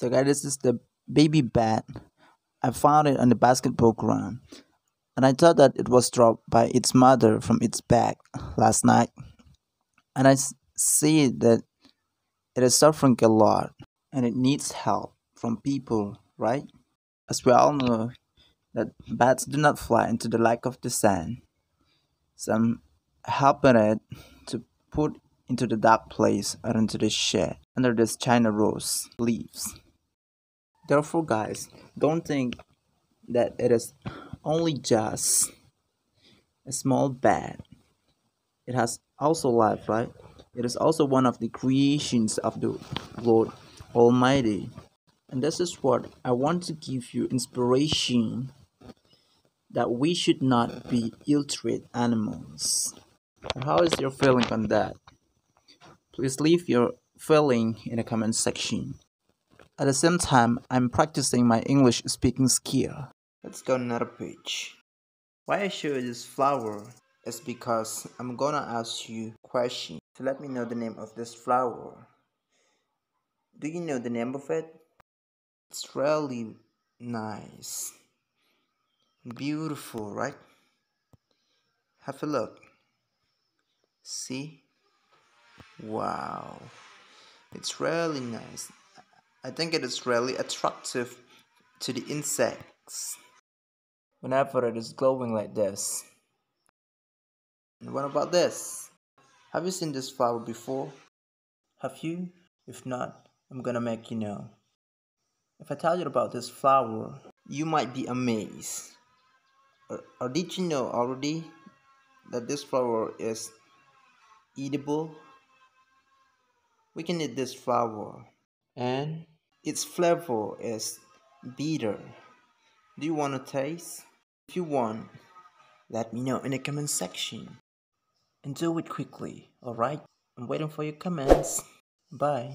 So guys, this is the baby bat. I found it on the basketball ground. And I thought that it was dropped by its mother from its bag last night. And I see that it is suffering a lot and it needs help from people, right? As we all know that bats do not fly into the lack of the sun. So I'm helping it to put into the dark place or into the shed under this China rose leaves. Therefore, guys, don't think that it is only just a small bat. It has also life, right? It is also one of the creations of the Lord Almighty. And this is what I want to give you inspiration that we should not be ill treat animals. How is your feeling on that? Please leave your feeling in the comment section. At the same time, I'm practicing my English speaking skill. Let's go another page. Why I show you this flower is because I'm gonna ask you question to let me know the name of this flower. Do you know the name of it? It's really nice. Beautiful, right? Have a look. See? Wow. It's really nice. I think it is really attractive to the insects whenever it is glowing like this. And what about this? Have you seen this flower before? Have you? If not, I'm gonna make you know. If I tell you about this flower, you might be amazed. Or, or did you know already that this flower is edible? We can eat this flower and its flavor is bitter. Do you want to taste? If you want, let me know in the comment section. And do it quickly, alright? I'm waiting for your comments. Bye.